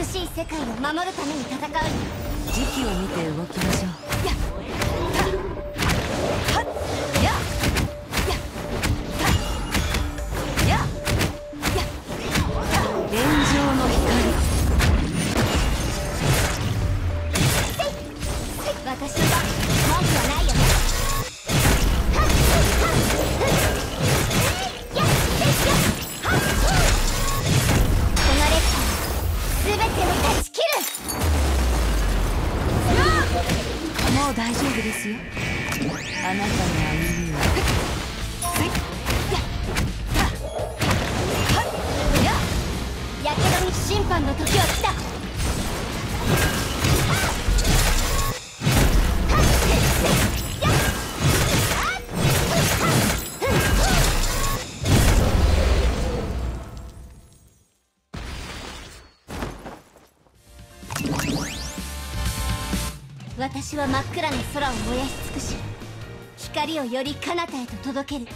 美しい世界を守るために戦う。時期を見て動きましょう断ち切るもう大丈夫ですよあなたの歩みは。私は真っ暗な空を燃やし尽くし光をより彼方へと届ける。